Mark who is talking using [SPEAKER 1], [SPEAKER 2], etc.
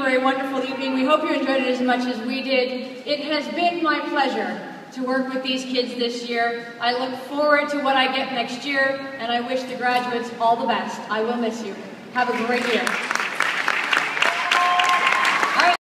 [SPEAKER 1] A wonderful evening. We hope you enjoyed it as much as we did. It has been my pleasure to work with these kids this year. I look forward to what I get next year, and I wish the graduates all the best. I will miss you. Have a great year.